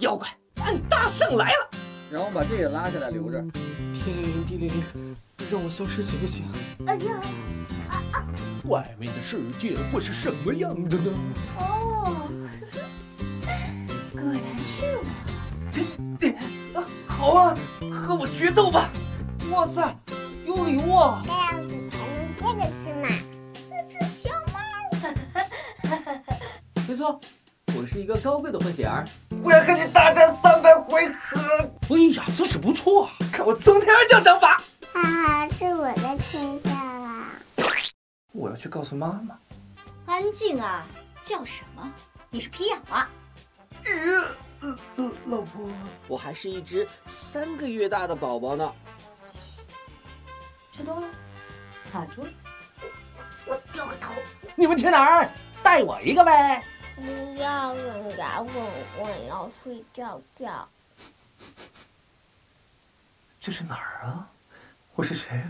妖怪，俺大圣来了！然后把这个拉下来留着。天灵灵，地灵灵，让我消失行不行？哎呀，外面的世界会是什么样的呢？哦，果然是我。好啊，和我决斗吧！哇塞，有礼物啊！这样子才能接着吃嘛。四只小猫。没错，我是一个高贵的混血儿。我要和你大战三百回合！哎呀，姿势不错啊！看我从天而降掌法！哈哈，是我的天下啦！我要去告诉妈妈。安静啊！叫什么？你是皮痒啊？呃呃，老婆，我还是一只三个月大的宝宝呢。吃多了，卡住了。我掉个头。你们去哪儿？带我一个呗！不我，我要睡觉觉。这是哪儿啊？我是谁？